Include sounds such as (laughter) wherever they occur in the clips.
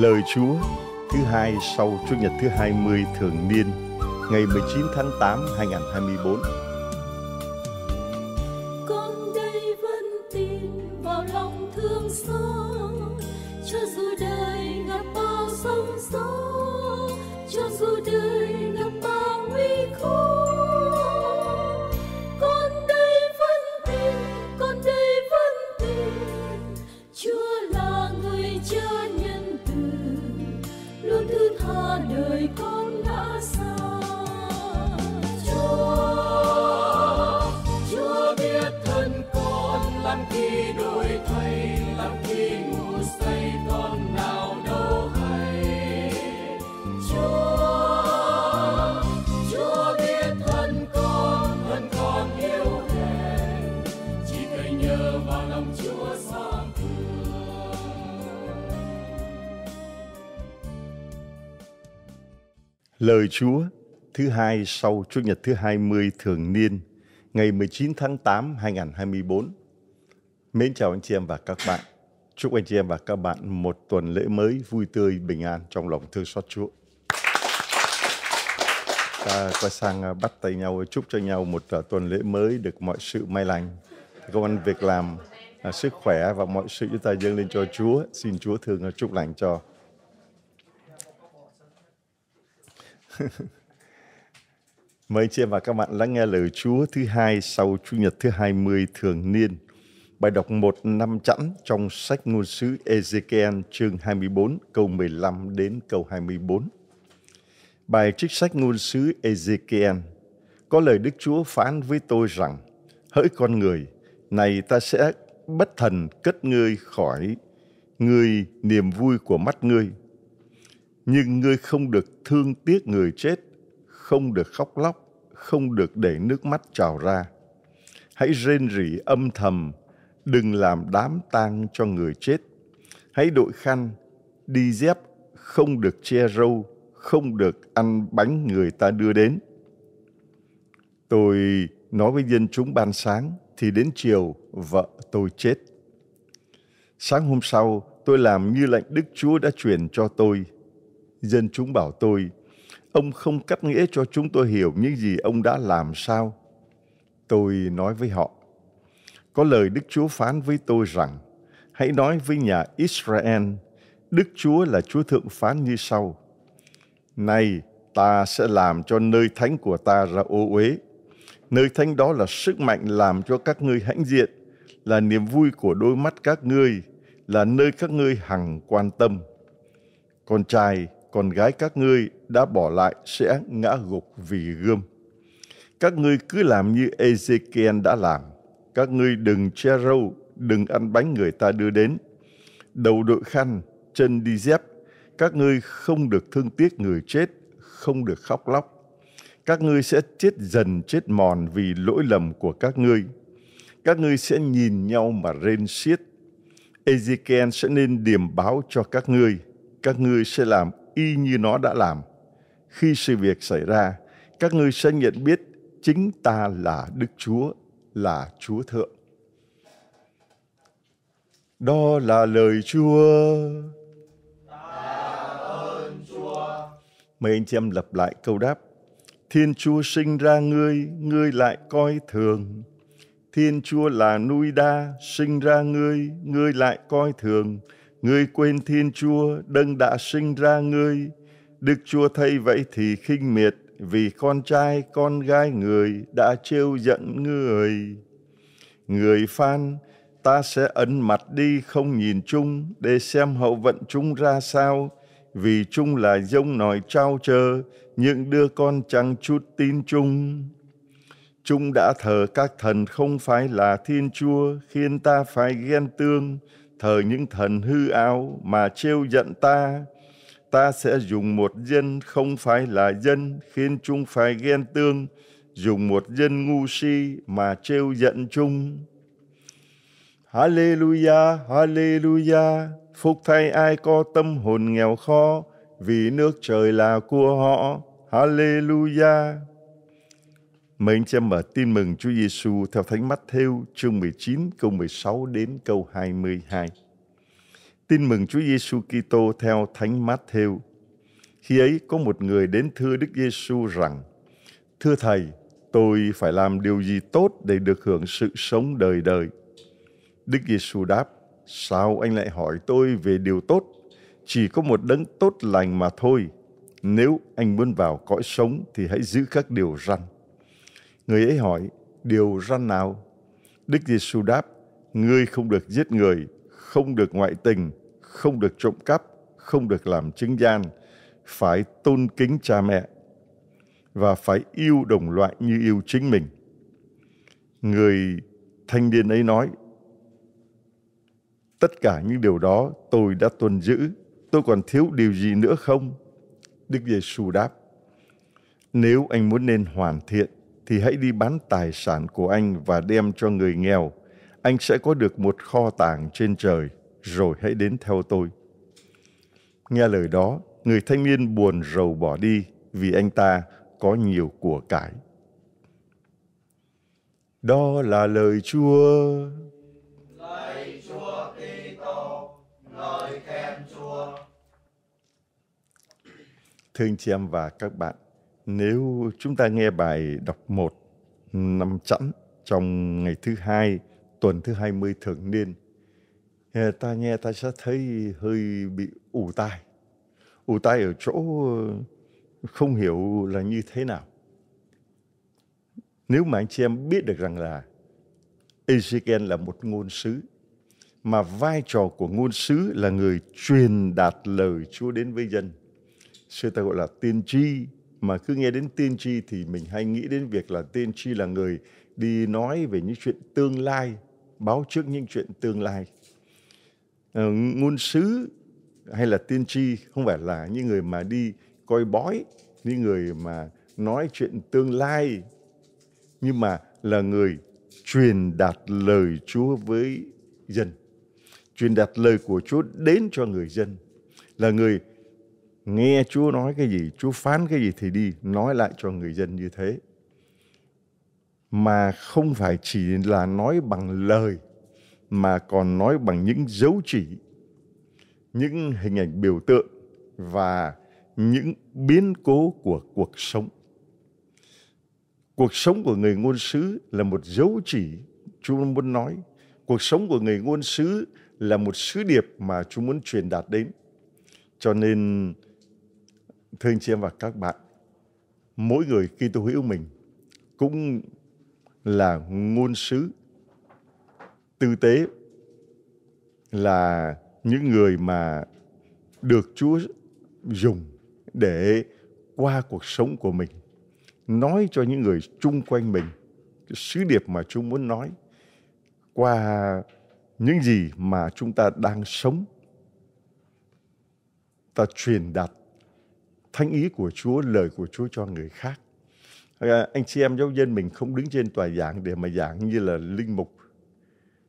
Lời Chúa, thứ hai sau Chủ nhật thứ 20 thường niên, ngày 19 tháng 8 2024. Lời Chúa thứ hai sau Chủ nhật thứ 20 thường niên ngày 19 tháng 8 2024. Mến chào anh chị em và các bạn. Chúc anh chị em và các bạn một tuần lễ mới vui tươi, bình an trong lòng thương xót Chúa. Ta quay sang à, bắt tay nhau chúc cho nhau một à, tuần lễ mới được mọi sự may lành, công ăn việc làm, à, sức khỏe và mọi sự chúng ta dâng lên cho Chúa. Xin Chúa thương chúc lành cho. (laughs) Mời anh chị và các bạn lắng nghe lời Chúa thứ hai sau Chủ nhật thứ 20 thường niên. Bài đọc một năm chẵn trong sách ngôn sứ Ezekiel chương 24 câu 15 đến câu 24. Bài trích sách ngôn sứ Ezekiel, có lời Đức Chúa phán với tôi rằng, hỡi con người, này ta sẽ bất thần cất ngươi khỏi, ngươi niềm vui của mắt ngươi nhưng ngươi không được thương tiếc người chết, không được khóc lóc, không được để nước mắt trào ra. Hãy rên rỉ âm thầm, đừng làm đám tang cho người chết. Hãy đội khăn, đi dép, không được che râu, không được ăn bánh người ta đưa đến. Tôi nói với dân chúng ban sáng, thì đến chiều, vợ tôi chết. Sáng hôm sau, tôi làm như lệnh đức chúa đã truyền cho tôi dân chúng bảo tôi, ông không cắt nghĩa cho chúng tôi hiểu những gì ông đã làm sao. Tôi nói với họ, có lời đức chúa phán với tôi rằng, hãy nói với nhà israel, đức chúa là chúa thượng phán như sau, này, ta sẽ làm cho nơi thánh của ta ra ô uế. Nơi thánh đó là sức mạnh làm cho các ngươi hãnh diện, là niềm vui của đôi mắt các ngươi, là nơi các ngươi hằng quan tâm. Con trai con gái các ngươi đã bỏ lại sẽ ngã gục vì gươm. Các ngươi cứ làm như Ezekiel đã làm. Các ngươi đừng che râu, đừng ăn bánh người ta đưa đến. Đầu đội khăn, chân đi dép. Các ngươi không được thương tiếc người chết, không được khóc lóc. Các ngươi sẽ chết dần chết mòn vì lỗi lầm của các ngươi. Các ngươi sẽ nhìn nhau mà rên xiết. Ezekiel sẽ nên điềm báo cho các ngươi. Các ngươi sẽ làm y như nó đã làm. Khi sự việc xảy ra, các ngươi sẽ nhận biết chính ta là Đức Chúa, là Chúa Thượng. Đó là lời Chúa. Mời anh chị em lặp lại câu đáp. Thiên Chúa sinh ra ngươi, ngươi lại coi thường. Thiên Chúa là nuôi đa, sinh ra ngươi, ngươi lại coi thường. Ngươi quên Thiên Chúa, đấng đã sinh ra ngươi. Đức Chúa thấy vậy thì khinh miệt, vì con trai, con gái người đã trêu giận người. Người phan, ta sẽ ấn mặt đi không nhìn chung để xem hậu vận chúng ra sao, vì chúng là giống nòi trao chờ, những đứa con chẳng chút tin chung. Chúng đã thờ các thần không phải là Thiên Chúa, khiến ta phải ghen tương, thờ những thần hư ảo mà trêu giận ta. Ta sẽ dùng một dân không phải là dân, khiến chúng phải ghen tương, dùng một dân ngu si mà trêu giận chung. Hallelujah, Hallelujah, phúc thay ai có tâm hồn nghèo khó, vì nước trời là của họ. Hallelujah. Mời anh chị em mở tin mừng Chúa Giêsu theo Thánh Matthew chương 19 câu 16 đến câu 22. Tin mừng Chúa Giêsu Kitô theo Thánh Matthew. Khi ấy có một người đến thưa Đức Giêsu rằng: Thưa thầy, tôi phải làm điều gì tốt để được hưởng sự sống đời đời? Đức Giêsu đáp: Sao anh lại hỏi tôi về điều tốt? Chỉ có một đấng tốt lành mà thôi. Nếu anh muốn vào cõi sống thì hãy giữ các điều răn. Người ấy hỏi: Điều răn nào? Đức Giêsu đáp: Ngươi không được giết người, không được ngoại tình, không được trộm cắp, không được làm chứng gian, phải tôn kính cha mẹ và phải yêu đồng loại như yêu chính mình. Người thanh niên ấy nói, tất cả những điều đó tôi đã tuân giữ, tôi còn thiếu điều gì nữa không? Đức Giêsu đáp, nếu anh muốn nên hoàn thiện thì hãy đi bán tài sản của anh và đem cho người nghèo. Anh sẽ có được một kho tàng trên trời, rồi hãy đến theo tôi. Nghe lời đó, người thanh niên buồn rầu bỏ đi vì anh ta có nhiều của cải. Đó là lời Chúa. Lạy Chúa Kitô, lời khen Chúa. Thương chị em và các bạn, nếu chúng ta nghe bài đọc một năm chẵn trong ngày thứ hai, tuần thứ 20 thường niên, ta nghe ta sẽ thấy hơi bị ủ tai. Ủ tai ở chỗ không hiểu là như thế nào. Nếu mà anh chị em biết được rằng là Ezekiel là một ngôn sứ, mà vai trò của ngôn sứ là người truyền đạt lời Chúa đến với dân. Xưa ta gọi là tiên tri, mà cứ nghe đến tiên tri thì mình hay nghĩ đến việc là tiên tri là người đi nói về những chuyện tương lai, báo trước những chuyện tương lai. À, ngôn sứ hay là tiên tri không phải là những người mà đi coi bói, những người mà nói chuyện tương lai, nhưng mà là người truyền đạt lời Chúa với dân. Truyền đạt lời của Chúa đến cho người dân. Là người nghe Chúa nói cái gì, Chúa phán cái gì thì đi nói lại cho người dân như thế. Mà không phải chỉ là nói bằng lời mà còn nói bằng những dấu chỉ, những hình ảnh biểu tượng và những biến cố của cuộc sống. Cuộc sống của người ngôn sứ là một dấu chỉ Chúa muốn nói. Cuộc sống của người ngôn sứ là một sứ điệp mà Chúa muốn truyền đạt đến. Cho nên thưa anh chị em và các bạn, mỗi người Kitô hữu mình cũng là ngôn sứ tư tế là những người mà được Chúa dùng để qua cuộc sống của mình nói cho những người chung quanh mình sứ điệp mà chúng muốn nói qua những gì mà chúng ta đang sống. Ta truyền đạt thánh ý của Chúa, lời của Chúa cho người khác. À, anh chị em giáo dân mình không đứng trên tòa giảng để mà giảng như là linh mục,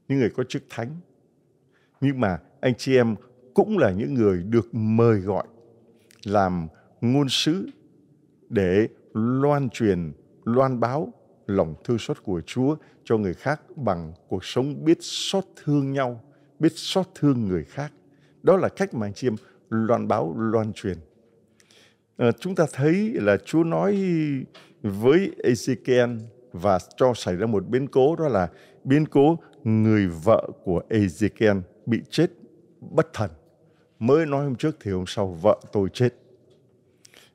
những người có chức thánh. Nhưng mà anh chị em cũng là những người được mời gọi làm ngôn sứ để loan truyền, loan báo lòng thương xót của Chúa cho người khác bằng cuộc sống biết xót thương nhau, biết xót thương người khác. Đó là cách mà anh chị em loan báo, loan truyền. Ờ, chúng ta thấy là Chúa nói với Ezekiel và cho xảy ra một biến cố đó là biến cố người vợ của Ezekiel bị chết bất thần. Mới nói hôm trước thì hôm sau vợ tôi chết.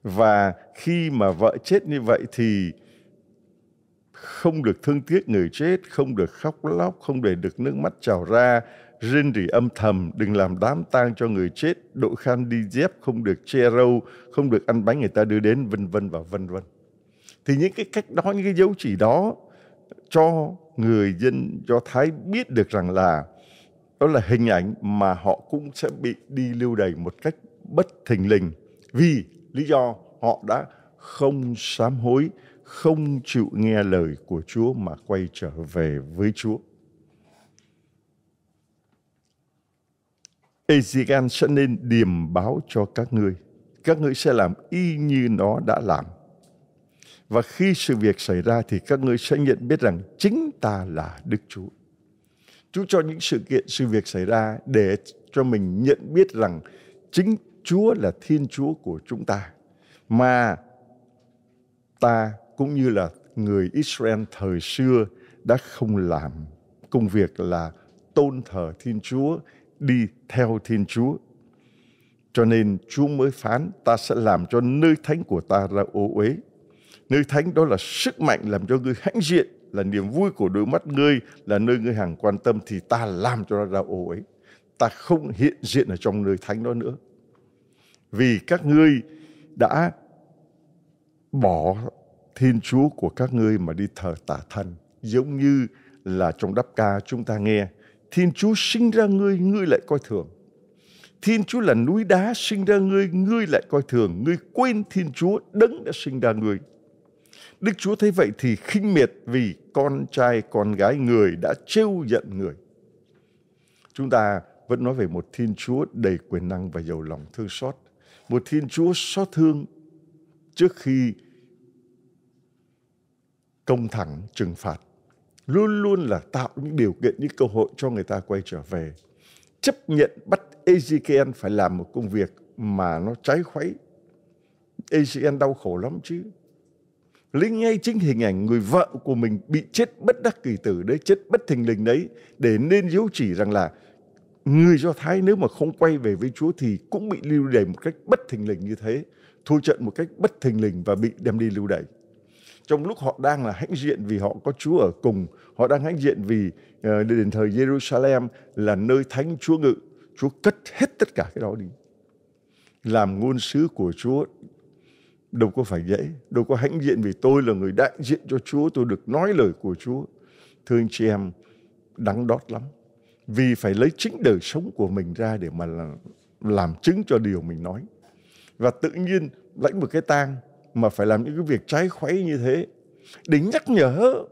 Và khi mà vợ chết như vậy thì không được thương tiếc người chết, không được khóc lóc, không để được nước mắt trào ra, rên rỉ âm thầm, đừng làm đám tang cho người chết, độ khan đi dép, không được che râu, không được ăn bánh người ta đưa đến, vân vân và vân vân. Thì những cái cách đó, những cái dấu chỉ đó cho người dân Do Thái biết được rằng là đó là hình ảnh mà họ cũng sẽ bị đi lưu đày một cách bất thình lình vì lý do họ đã không sám hối, không chịu nghe lời của Chúa mà quay trở về với Chúa. Ezekiel sẽ nên điềm báo cho các ngươi. Các ngươi sẽ làm y như nó đã làm. Và khi sự việc xảy ra thì các ngươi sẽ nhận biết rằng chính ta là Đức Chúa. Chúa cho những sự kiện, sự việc xảy ra để cho mình nhận biết rằng chính Chúa là Thiên Chúa của chúng ta. Mà ta cũng như là người Israel thời xưa đã không làm công việc là tôn thờ Thiên Chúa, đi theo Thiên Chúa. Cho nên Chúa mới phán ta sẽ làm cho nơi thánh của ta ra ô uế. Nơi thánh đó là sức mạnh làm cho ngươi hãnh diện, là niềm vui của đôi mắt ngươi, là nơi ngươi hàng quan tâm thì ta làm cho nó ra ô uế. Ta không hiện diện ở trong nơi thánh đó nữa. Vì các ngươi đã bỏ Thiên Chúa của các ngươi mà đi thờ tả thần, Giống như là trong đắp ca chúng ta nghe, Thiên Chúa sinh ra ngươi, ngươi lại coi thường. Thiên Chúa là núi đá sinh ra ngươi, ngươi lại coi thường. Ngươi quên Thiên Chúa đấng đã sinh ra ngươi. Đức Chúa thấy vậy thì khinh miệt vì con trai con gái người đã trêu giận người. Chúng ta vẫn nói về một Thiên Chúa đầy quyền năng và giàu lòng thương xót. Một Thiên Chúa xót thương trước khi công thẳng trừng phạt luôn luôn là tạo những điều kiện, những cơ hội cho người ta quay trở về. Chấp nhận bắt Ezekiel phải làm một công việc mà nó trái khuấy. Ezekiel đau khổ lắm chứ. Lấy ngay chính hình ảnh người vợ của mình bị chết bất đắc kỳ tử đấy, chết bất thình lình đấy, để nên dấu chỉ rằng là người do thái nếu mà không quay về với chúa thì cũng bị lưu đày một cách bất thình lình như thế, thua trận một cách bất thình lình và bị đem đi lưu đày trong lúc họ đang là hãnh diện vì họ có Chúa ở cùng, họ đang hãnh diện vì uh, đền thờ Jerusalem là nơi thánh Chúa ngự, Chúa cất hết tất cả cái đó đi. Làm ngôn sứ của Chúa đâu có phải dễ, đâu có hãnh diện vì tôi là người đại diện cho Chúa, tôi được nói lời của Chúa. Thưa anh chị em, đắng đót lắm. Vì phải lấy chính đời sống của mình ra để mà làm, làm chứng cho điều mình nói. Và tự nhiên lãnh một cái tang mà phải làm những cái việc trái khuấy như thế, để nhắc nhở.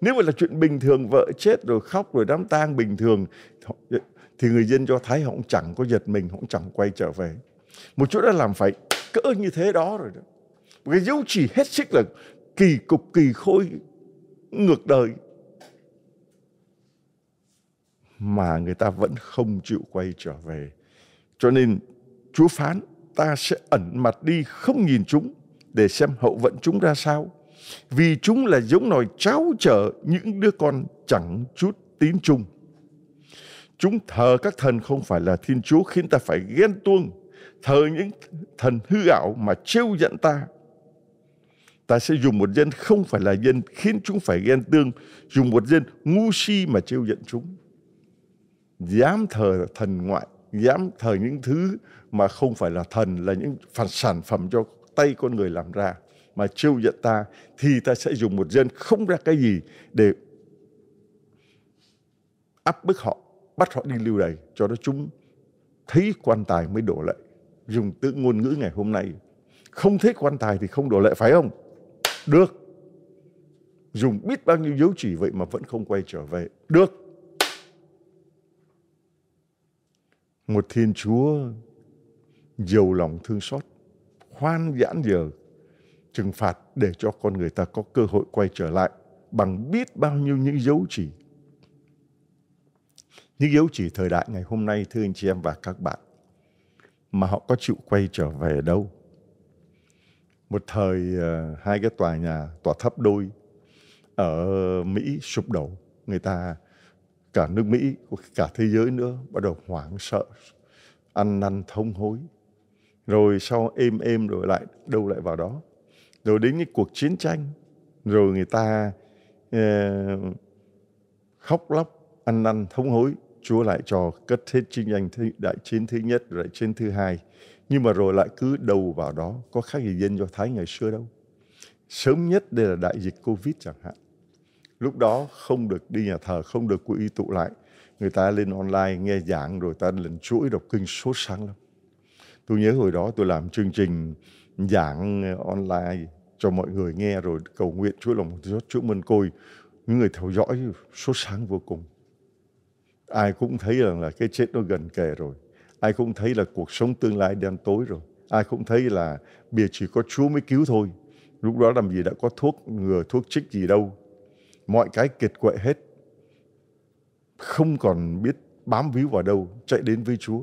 Nếu mà là chuyện bình thường, vợ chết rồi khóc rồi đám tang bình thường thì người dân do thái họ cũng chẳng có giật mình, họ cũng chẳng quay trở về. Một chỗ đã làm phải cỡ như thế đó rồi đó. Một cái dấu chỉ hết sức là kỳ cục, kỳ khôi, ngược đời. Mà người ta vẫn không chịu quay trở về. Cho nên chúa phán, ta sẽ ẩn mặt đi không nhìn chúng để xem hậu vận chúng ra sao. Vì chúng là giống nòi tráo trở những đứa con chẳng chút tín trung. Chúng thờ các thần không phải là Thiên Chúa khiến ta phải ghen tuông. Thờ những thần hư ảo mà trêu giận ta. Ta sẽ dùng một dân không phải là dân khiến chúng phải ghen tương. Dùng một dân ngu si mà trêu giận chúng. Dám thờ thần ngoại, dám thờ những thứ mà không phải là thần, là những phản sản phẩm cho tay con người làm ra. Mà trêu giận ta thì ta sẽ dùng một dân không ra cái gì để áp bức họ, bắt họ đi lưu đày. Cho đó chúng thấy quan tài mới đổ lệ dùng tự ngôn ngữ ngày hôm nay. Không thấy quan tài thì không đổ lệ phải không? Được. Dùng biết bao nhiêu dấu chỉ vậy mà vẫn không quay trở về. Được. Một thiên chúa giàu lòng thương xót hoan giãn giờ trừng phạt để cho con người ta có cơ hội quay trở lại bằng biết bao nhiêu những dấu chỉ. Những dấu chỉ thời đại ngày hôm nay thưa anh chị em và các bạn mà họ có chịu quay trở về đâu. Một thời ờ, hai cái tòa nhà tòa thấp đôi ở Mỹ sụp đổ, người ta cả nước Mỹ, cả thế giới nữa bắt đầu hoảng sợ, ăn năn thông hối rồi sau êm êm rồi lại đâu lại vào đó. Rồi đến những cuộc chiến tranh rồi người ta uh, khóc lóc ăn năn thống hối Chúa lại cho cất hết chiến tranh đại chiến thứ nhất rồi đại chiến thứ hai. Nhưng mà rồi lại cứ đầu vào đó có khác gì dân do thái ngày xưa đâu. Sớm nhất đây là đại dịch covid chẳng hạn. Lúc đó không được đi nhà thờ không được quy y tụ lại. Người ta lên online nghe giảng rồi ta lần chuỗi đọc kinh sốt sáng lắm tôi nhớ hồi đó tôi làm chương trình giảng ờ, online cho mọi người nghe rồi cầu nguyện Chúa lòng Chúa Chúa mân côi. Những người theo dõi số sáng vô cùng. Ai cũng thấy rằng là cái chết nó gần kề rồi. Ai cũng thấy là cuộc sống tương lai đen tối rồi. Ai cũng thấy là bìa chỉ có Chúa mới cứu thôi. Lúc đó làm gì đã có thuốc ngừa thuốc trích gì đâu. Mọi cái kiệt quệ hết. Không còn biết bám víu vào đâu, chạy đến với Chúa.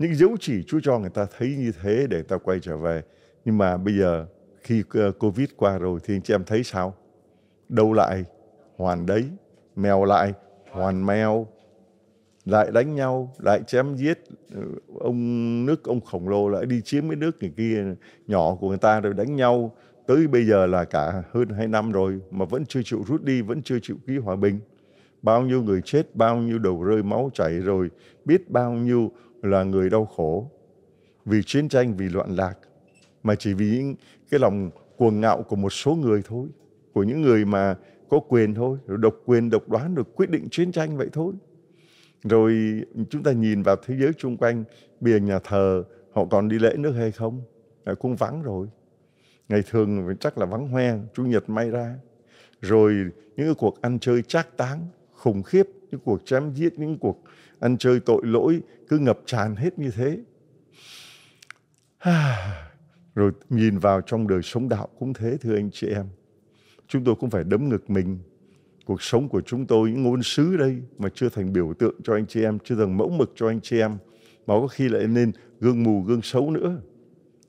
Những dấu chỉ Chúa cho người ta thấy như thế để ta quay trở về. Nhưng mà bây giờ khi ờ, Covid qua rồi thì anh chị em thấy sao? Đâu lại hoàn đấy, mèo lại hoàn mèo, lại đánh nhau, lại chém giết ờ, ông nước ông khổng lồ lại đi chiếm cái nước người kia nhỏ của người ta rồi đánh nhau tới bây giờ là cả hơn hai năm rồi mà vẫn chưa chịu rút đi, vẫn chưa chịu ký hòa bình. Bao nhiêu người chết, bao nhiêu đầu rơi máu chảy rồi, biết bao nhiêu là người đau khổ vì chiến tranh, vì loạn lạc mà chỉ vì những cái lòng cuồng ngạo của một số người thôi, của những người mà có quyền thôi, rồi độc quyền, độc đoán, được quyết định chiến tranh vậy thôi. Rồi chúng ta nhìn vào thế giới xung quanh, bìa nhà thờ họ còn đi lễ nước hay không? À, cũng vắng rồi. Ngày thường chắc là vắng hoe, Chủ nhật may ra. Rồi những cái cuộc ăn chơi trác táng, khủng khiếp, những cuộc chém giết, những cuộc ăn chơi tội lỗi cứ ngập tràn hết như thế. (sighs) Rồi nhìn vào trong đời sống đạo cũng thế thưa anh chị em. Chúng tôi cũng phải đấm ngực mình. Cuộc sống của chúng tôi, những ngôn sứ đây mà chưa thành biểu tượng cho anh chị em, chưa thành mẫu mực cho anh chị em. Mà có khi lại nên gương mù, gương xấu nữa.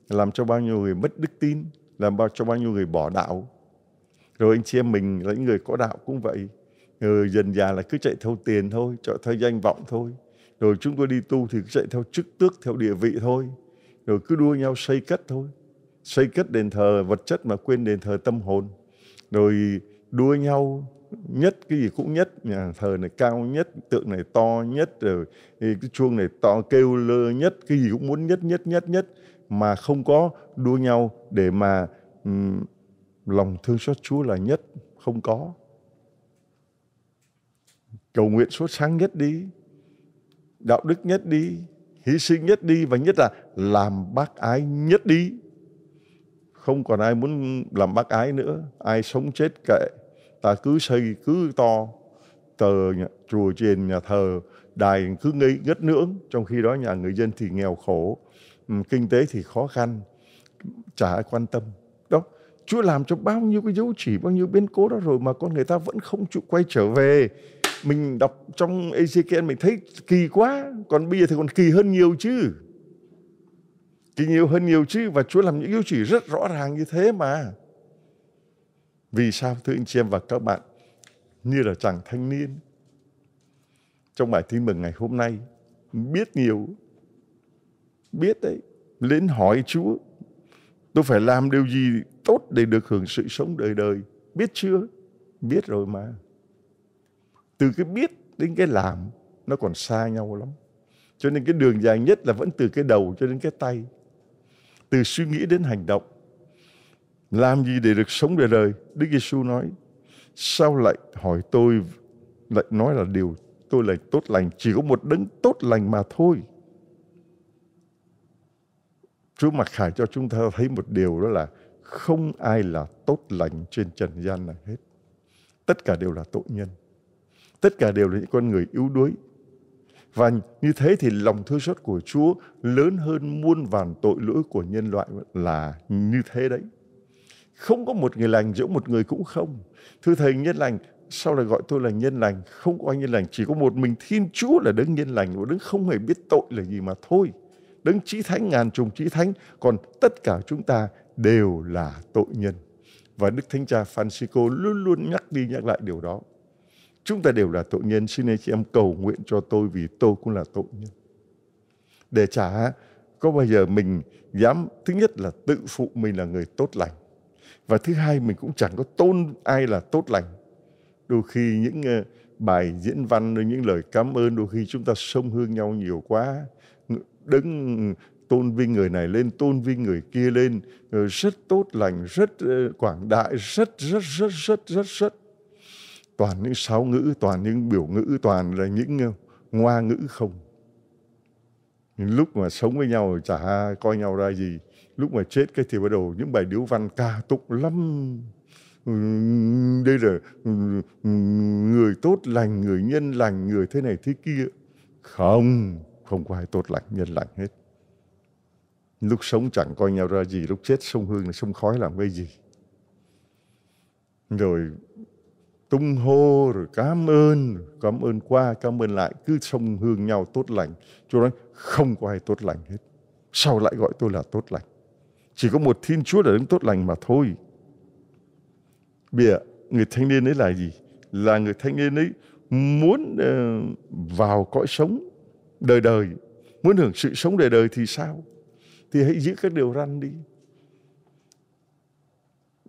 Làm cho bao nhiêu người mất đức tin, làm cho bao nhiêu người bỏ đạo. Rồi anh chị em mình là những người có đạo cũng vậy. Rồi dần già là cứ chạy theo tiền thôi, chạy theo danh vọng thôi. Rồi chúng tôi đi tu thì cứ chạy theo chức tước, theo địa vị thôi. Rồi cứ đua nhau xây cất thôi. Xây cất đền thờ vật chất mà quên đền thờ tâm hồn. Rồi đua nhau nhất cái gì cũng nhất nhà thờ này cao nhất tượng này to nhất rồi cái chuông này to kêu lơ nhất cái gì cũng muốn nhất nhất nhất nhất mà không có đua nhau để mà um, lòng thương xót Chúa là nhất không có cầu nguyện suốt sáng nhất đi đạo đức nhất đi hy sinh nhất đi và nhất là làm bác ái nhất đi. Không còn ai muốn làm bác ái nữa. Ai sống chết kệ ta cứ xây cứ to. Tờ nhà, chùa trên nhà thờ đài cứ ngây ngất nưỡng trong khi đó nhà người dân thì nghèo khổ ừ, kinh tế thì khó khăn chả ai quan tâm. Đó Chúa làm cho bao nhiêu cái dấu chỉ bao nhiêu biến cố đó rồi mà con người ta vẫn không chịu quay trở về mình đọc trong Ezekiel mình thấy kỳ quá, còn bây giờ thì còn kỳ hơn nhiều chứ. Kỳ nhiều hơn nhiều chứ, và Chúa làm những dấu chỉ rất rõ ràng như thế mà. Vì sao, thưa anh chị em và các bạn? Như là chàng thanh niên. Trong bài tin mừng ngày hôm nay, biết nhiều. Biết đấy, đến hỏi Chúa, tôi phải làm điều gì tốt để được hưởng sự sống đời đời? Biết chưa? Biết rồi mà từ cái biết đến cái làm, nó còn xa nhau lắm. Cho nên cái đường dài nhất là vẫn từ cái đầu cho đến cái tay. Từ suy nghĩ đến hành động. Làm gì để được sống đời đời? Đức Giêsu nói. Sao lại hỏi tôi, lại nói là điều tôi là tốt lành? Chỉ có một đấng tốt lành mà thôi. Chúa mặc khải cho chúng ta thấy một điều đó là không ai là tốt lành trên trần gian này hết. Tất cả đều là tội nhân. Tất cả đều là những con người yếu đuối. Và như thế thì lòng thương xót của Chúa lớn hơn muôn vàn tội lỗi của nhân loại là như thế đấy. Không có một người lành dẫu một người cũng không. Thưa Thầy nhân lành, sau này gọi tôi là nhân lành? Không có ai nhân lành, chỉ có một mình Thiên Chúa là đấng nhân lành, và đấng không hề biết tội là gì mà thôi. Đấng chí thánh ngàn trùng chí thánh, còn tất cả chúng ta đều là tội nhân. Và Đức Thánh Cha Francisco luôn luôn nhắc đi nhắc lại điều đó. Chúng ta đều là tội nhân, xin anh chị em cầu nguyện cho tôi vì tôi cũng là tội nhân. Để trả có bao giờ mình dám thứ nhất là tự phụ mình là người tốt lành và thứ hai mình cũng chẳng có tôn ai là tốt lành đôi khi những ờ, bài diễn văn những lời cảm ơn đôi khi chúng ta sông hương nhau nhiều quá đứng ừ, tôn vinh người này lên tôn vinh người kia lên ờ, rất tốt lành rất ờ, quảng đại rất rất rất rất rất rất toàn những sáu ngữ, toàn những biểu ngữ, toàn là những ờ, ngoa ngữ không. Lúc mà sống với nhau, chả coi nhau ra gì, lúc mà chết cái thì bắt đầu những bài điếu văn ca tụng lắm. Ừ, đây là ừ, ừ, người tốt lành, người nhân lành, người thế này thế kia. Không không có ai tốt lành, nhân lành hết. Lúc sống chẳng coi nhau ra gì, lúc chết sông hương sông khói làm cái gì. Rồi tung hô rồi cảm ơn cảm ơn qua cảm ơn lại cứ sông hương nhau tốt lành. Chúa nói không có ai tốt lành hết. Sao lại gọi tôi là tốt lành? Chỉ có một thiên chúa là đứng tốt lành mà thôi. Bịa người thanh niên ấy là gì? Là người thanh niên ấy muốn uh, vào cõi sống đời đời. Muốn hưởng sự sống đời đời thì sao? Thì hãy giữ các điều răn đi.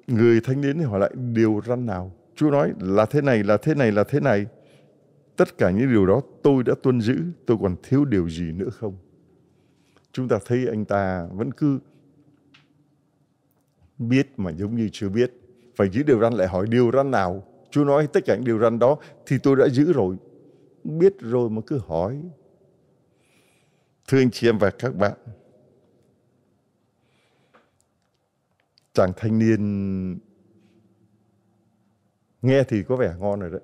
Người thanh niên thì hỏi lại điều răn nào? Chúa nói là thế này, là thế này, là thế này. Tất cả những điều đó tôi đã tuân giữ, tôi còn thiếu điều gì nữa không? Chúng ta thấy anh ta vẫn cứ biết mà giống như chưa biết. Phải giữ điều răn lại hỏi điều răn nào. Chúa nói tất cả những điều răn đó thì tôi đã giữ rồi. Biết rồi mà cứ hỏi. Thưa anh chị em và các bạn, chàng thanh niên nghe thì có vẻ ngon rồi đấy.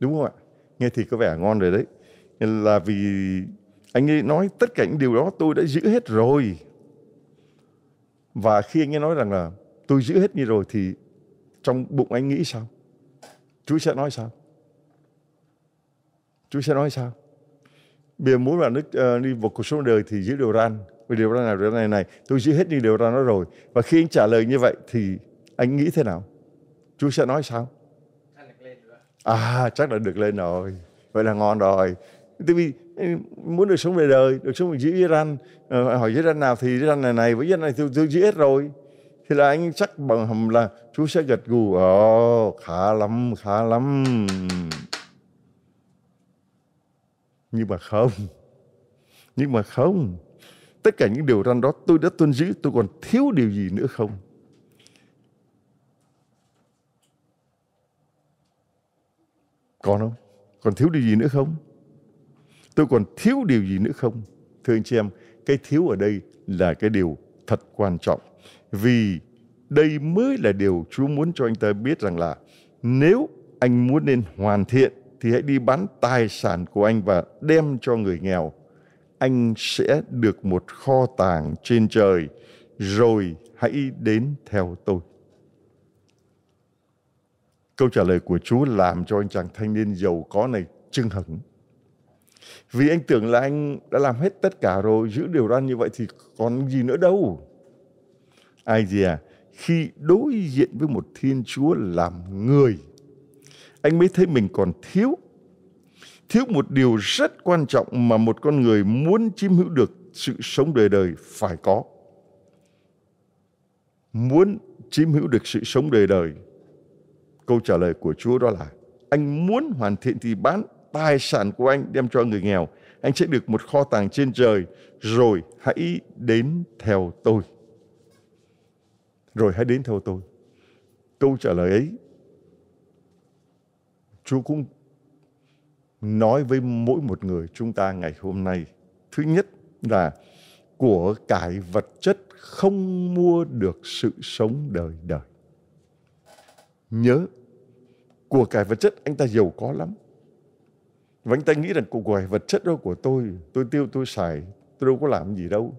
Đúng không ạ? Nghe thì có vẻ ngon rồi đấy. Là vì anh ấy nói tất cả những điều đó tôi đã giữ hết rồi. Và khi anh ấy nói rằng là tôi giữ hết như rồi thì trong bụng anh nghĩ sao? Chúa sẽ nói sao? Chúa sẽ nói sao? Bây giờ muốn bạn đức uh, đi vào cuộc sống đời thì giữ điều ran vì điều ran này, điều này này tôi giữ hết như điều ran đó rồi. Và khi anh trả lời như vậy thì anh nghĩ thế nào? Chúa sẽ nói sao? À chắc là được lên rồi. Vậy là ngon rồi. Tại vì ừ, muốn được sống về đời được sống giữ với ranh ờ, hỏi với ranh nào thì ranh này này với ranh này tôi, tôi giữ hết rồi. Thì là anh chắc bằng hầm là chú sẽ gật gù ồ oh, khá lắm khá lắm. Nhưng mà không. Nhưng mà không. Tất cả những điều răn đó tôi đã tuân giữ tôi còn thiếu điều gì nữa không? Còn không? Còn thiếu điều gì nữa không? Tôi còn thiếu điều gì nữa không? Thưa anh chị em, cái thiếu ở đây là cái điều thật quan trọng. Vì đây mới là điều Chúa muốn cho anh ta biết rằng là nếu anh muốn nên hoàn thiện thì hãy đi bán tài sản của anh và đem cho người nghèo. Anh sẽ được một kho tàng trên trời, rồi hãy đến theo tôi. Câu trả lời của Chúa làm cho anh chàng thanh niên giàu có này chưng hửng. Vì anh tưởng là anh đã làm hết tất cả rồi, giữ điều răn như vậy thì còn gì nữa đâu. Ai gì à, khi đối diện với một Thiên Chúa làm người, anh mới thấy mình còn thiếu. Thiếu một điều rất quan trọng mà một con người muốn chiếm hữu được sự sống đời đời phải có. Muốn chiếm hữu được sự sống đời đời Câu trả lời của Chúa đó là, anh muốn hoàn thiện thì bán tài sản của anh đem cho người nghèo. Anh sẽ được một kho tàng trên trời rồi hãy đến theo tôi. Rồi hãy đến theo tôi. Câu trả lời ấy, Chúa cũng nói với mỗi một người chúng ta ngày hôm nay. Thứ nhất là, của cải vật chất không mua được sự sống đời đời. Nhớ, của cải vật chất anh ta giàu có lắm. Và anh ta nghĩ rằng của cải vật chất đó của tôi, tôi tiêu tôi xài, tôi đâu có làm gì đâu.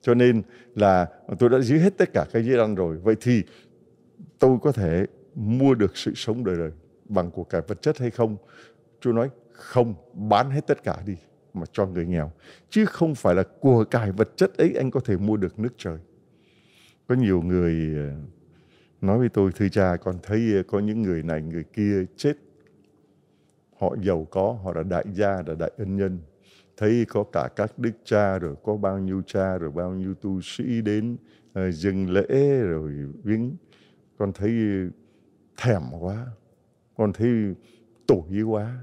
Cho nên là tôi đã giữ hết tất cả cái dây ăn rồi. Vậy thì tôi có thể mua được sự sống đời đời bằng của cải vật chất hay không? Chúa nói không, bán hết tất cả đi mà cho người nghèo. Chứ không phải là của cải vật chất ấy anh có thể mua được nước trời. Có nhiều người ờ, nói với tôi thưa cha con thấy có những người này người kia chết. Họ giàu có họ là đại gia là đại ân nhân. Thấy có cả các đức cha rồi có bao nhiêu cha rồi bao nhiêu tu sĩ đến uh, dâng lễ rồi viếng. Con thấy thèm quá. Con thấy tủi quá.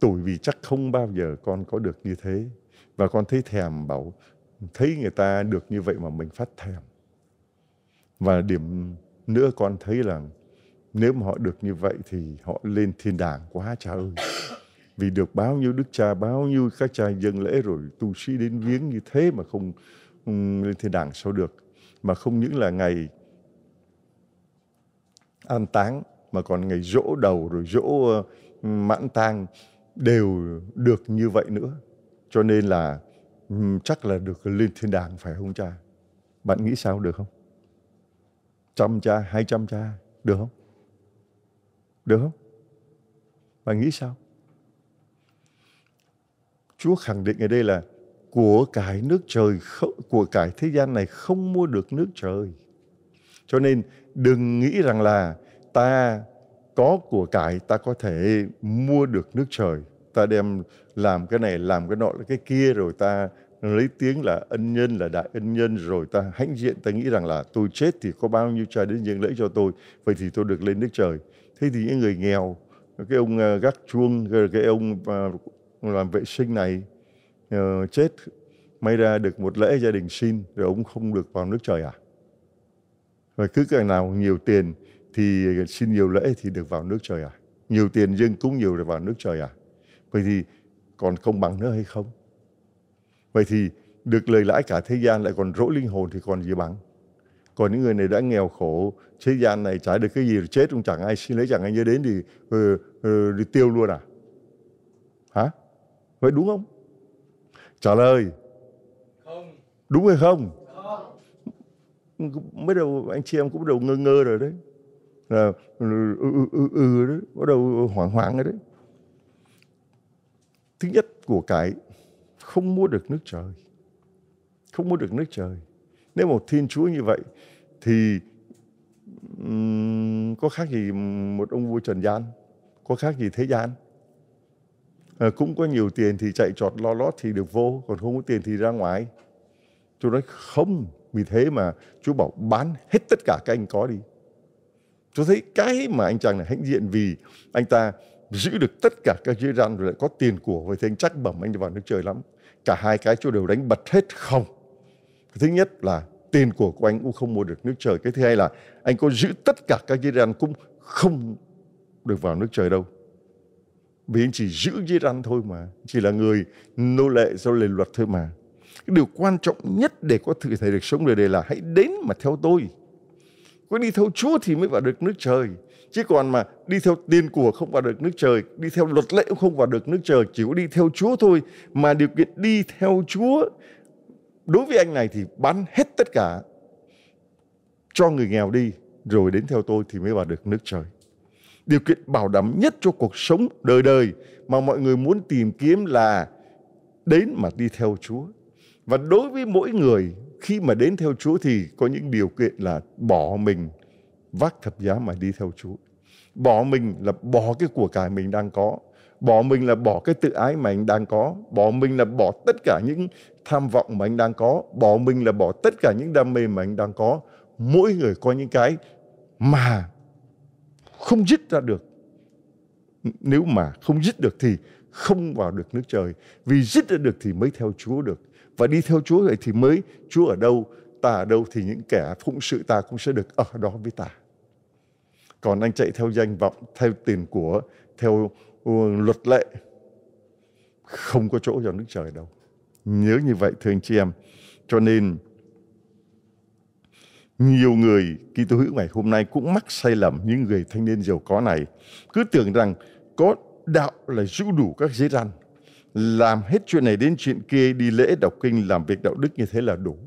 Tủi vì chắc không bao giờ con có được như thế. Và con thấy thèm bảo thấy người ta được như vậy mà mình phát thèm. Và điểm nữa con thấy là nếu mà họ được như vậy thì họ lên thiên đàng quá cha ơi. Vì được bao nhiêu đức cha, bao nhiêu các cha dân lễ rồi tu sĩ đến viếng như thế mà không um, lên thiên đàng sao được. Mà không những là ngày an táng mà còn ngày dỗ đầu rồi dỗ uh, mãn tang đều được như vậy nữa. Cho nên là um, chắc là được lên thiên đàng phải không cha? Bạn nghĩ sao được không? Trăm cha, hai trăm cha, được không? Được không? Bạn nghĩ sao? Chúa khẳng định ở đây là của cải nước trời, của cải thế gian này không mua được nước trời. Cho nên đừng nghĩ rằng là ta có của cải ta có thể mua được nước trời. Ta đem làm cái này, làm cái nọ, cái kia rồi ta lấy tiếng là ân nhân, là đại ân nhân rồi ta hãnh diện, ta nghĩ rằng là tôi chết thì có bao nhiêu trai đến dâng lễ cho tôi, vậy thì tôi được lên nước trời. Thế thì những người nghèo, cái ông ờ, gác chuông, cái ông ờ, làm vệ sinh này ờ, chết, may ra được một lễ gia đình xin, rồi ông không được vào nước trời à? Và cứ càng nào nhiều tiền thì xin nhiều lễ thì được vào nước trời à? Nhiều tiền dâng cúng nhiều rồi vào nước trời à? Vậy thì còn công bằng nữa hay không? Vậy thì được lời lãi cả thế gian lại còn rỗi linh hồn thì còn gì bằng? Còn những người này đã nghèo khổ, thế gian này trả được cái gì rồi chết cũng chẳng ai xin lấy chẳng ai nhớ đến thì uh, uh, đi tiêu luôn à? Hả? Vậy đúng không? Trả lời. Không. Đúng hay không? Không. Mới đầu anh chị em cũng bắt đầu ngơ ngơ rồi đấy. Là ừ, ừ, ừ, ừ đấy, bắt đầu hoảng hoảng rồi đấy. Thứ nhất của cái không mua được nước trời. Không mua được nước trời. Nếu một thiên chúa như vậy thì um, có khác gì một ông vua trần gian? Có khác gì thế gian? À, cũng có nhiều tiền thì chạy trọt lo lót thì được vô, còn không có tiền thì ra ngoài. Chúa nói không, vì thế mà Chúa bảo bán hết tất cả các anh có đi. Chúa thấy cái mà anh chàng này hãnh diện vì anh ta giữ được tất cả các dây răn rồi lại có tiền của vậy thì anh chắc bẩm anh vào nước trời lắm cả hai cái Chúa đều đánh bật hết không. Cái thứ nhất là tiền của của anh cũng không mua được nước trời. Cái thứ hai là anh có giữ tất cả các di răn cũng không được vào nước trời đâu. Vì anh chỉ giữ di răn thôi mà. Chỉ là người nô lệ do lề luật thôi mà. Cái điều quan trọng nhất để có thể được sống đời đời là hãy đến mà theo tôi có đi theo Chúa thì mới vào được nước trời. Chứ còn mà đi theo tiền của không vào được nước trời, đi theo luật lệ cũng không vào được nước trời, chỉ có đi theo chúa thôi. Mà điều kiện đi theo chúa, đối với anh này thì bán hết tất cả, cho người nghèo đi, rồi đến theo tôi thì mới vào được nước trời. Điều kiện bảo đảm nhất cho cuộc sống đời đời mà mọi người muốn tìm kiếm là đến mà đi theo chúa và đối với mỗi người, khi mà đến theo chúa thì có những điều kiện là bỏ mình vác thập giá mà đi theo Chúa. Bỏ mình là bỏ cái của cải mình đang có. Bỏ mình là bỏ cái tự ái mà anh đang có. Bỏ mình là bỏ tất cả những tham vọng mà anh đang có. Bỏ mình là bỏ tất cả những đam mê mà anh đang có. Mỗi người có những cái mà không dứt ra được. Nếu mà không dứt được thì không vào được nước trời. Vì dứt ra được thì mới theo Chúa được. Và đi theo Chúa vậy thì mới Chúa ở đâu, ta ở đâu thì những kẻ phụng sự ta cũng sẽ được ở đó với ta. Còn anh chạy theo danh vọng theo tiền của theo ừ, luật lệ không có chỗ cho nước trời đâu. Nhớ như vậy thưa anh chị em. Cho nên nhiều người Kitô hữu ngày hôm nay cũng mắc sai lầm những người thanh niên giàu có này. Cứ tưởng rằng có đạo là giữ đủ các giấy răn làm hết chuyện này đến chuyện kia đi lễ đọc kinh làm việc đạo đức như thế là đủ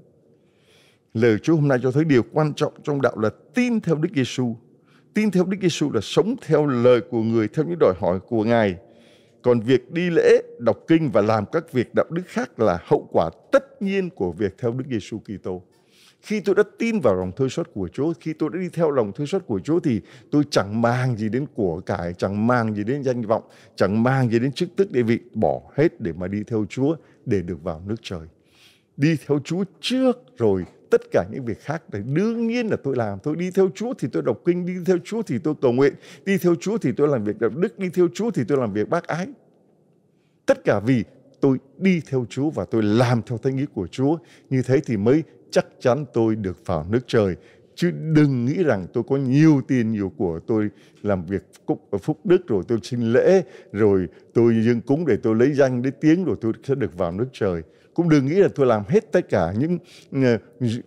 lời Chúa hôm nay cho thấy điều quan trọng trong đạo là tin theo Đức Giêsu tin theo Đức Giêsu là sống theo lời của người, theo những đòi hỏi của Ngài. Còn việc đi lễ, đọc kinh và làm các việc đạo đức khác là hậu quả tất nhiên của việc theo Đức Giêsu Kitô. Khi tôi đã tin vào lòng thương xót của Chúa, khi tôi đã đi theo lòng thương xót của Chúa thì tôi chẳng mang gì đến của cải, chẳng mang gì đến danh vọng, chẳng mang gì đến chức tức địa vị, bỏ hết để mà đi theo Chúa để được vào nước trời. Đi theo Chúa trước rồi tất cả những việc khác thì đương nhiên là tôi làm. Tôi đi theo Chúa thì tôi đọc kinh đi theo Chúa thì tôi cầu nguyện. Đi theo Chúa thì tôi làm việc đạo đức đi theo Chúa thì tôi làm việc bác ái. Tất cả vì tôi đi theo Chúa và tôi làm theo thánh ý của Chúa. Như thế thì mới chắc chắn tôi được vào nước trời. Chứ đừng nghĩ rằng tôi có nhiều tiền nhiều của tôi làm việc phúc đức rồi tôi xin lễ, rồi tôi dâng cúng để tôi lấy danh lấy tiếng rồi tôi sẽ được vào nước trời. Cũng đừng nghĩ là tôi làm hết tất cả những ờ,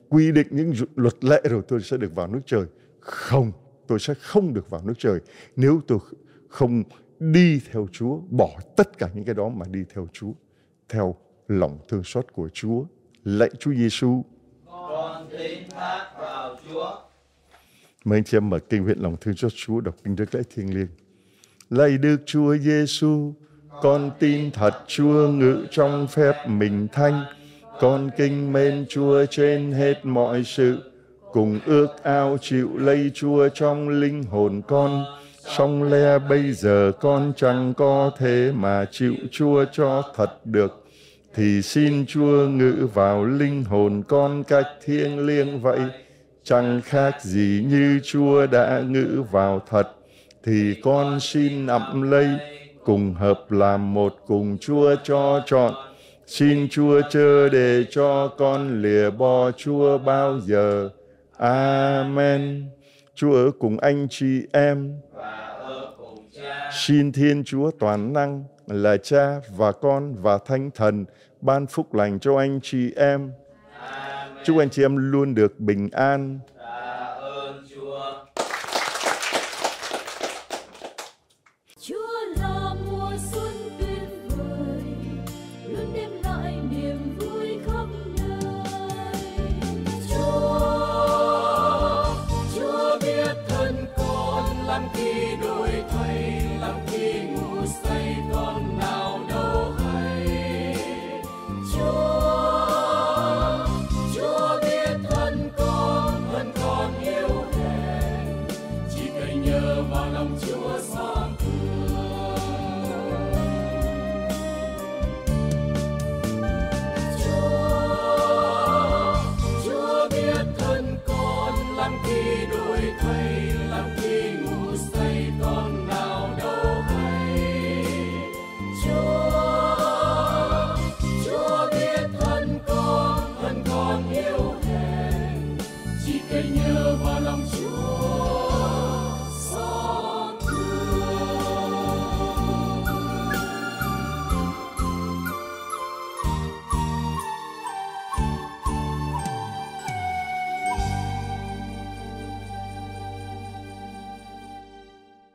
quy định, những luật lệ rồi tôi sẽ được vào nước trời. Không, tôi sẽ không được vào nước trời. Nếu tôi không đi theo Chúa, bỏ tất cả những cái đó mà đi theo Chúa, theo lòng thương xót của Chúa, lạy Chúa Giêsu con tin thác vào Chúa. Mời anh chị em mở kinh nguyện lòng thương cho Chúa đọc kinh đức lễ thiêng liêng. Lạy Đức Chúa Giêsu, con tin thật Chúa ngự trong phép mình thanh, con kinh mến Chúa trên hết mọi sự, cùng ước ao chịu lây Chúa trong linh hồn con. Song le bây giờ con chẳng có thế mà chịu Chúa cho thật được, thì xin Chúa ngự vào linh hồn con cách thiêng liêng vậy, chẳng khác gì như Chúa đã ngự vào thật, thì con xin ậm lây, cùng hợp làm một cùng Chúa cho chọn. Xin Chúa chớ để cho con lìa bỏ Chúa bao giờ. Amen. Chúa ở cùng anh chị em. Xin Thiên Chúa toàn năng là Cha và Con và Thánh Thần ban phúc lành cho anh chị em. Chúc anh chị em luôn được bình an. Chúa là mùa xuân tuyệt vời, luôn đem lại niềm vui khắp nơi. Chúa, Chúa biết thân con làm khi đổi thay, làm khi